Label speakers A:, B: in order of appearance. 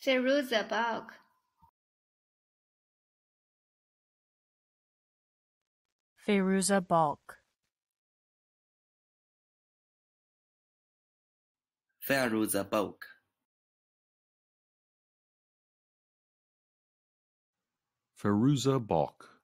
A: Firuza Balk.
B: Fairuza Balk.
C: Fairuza Balk.
D: Feruza Balk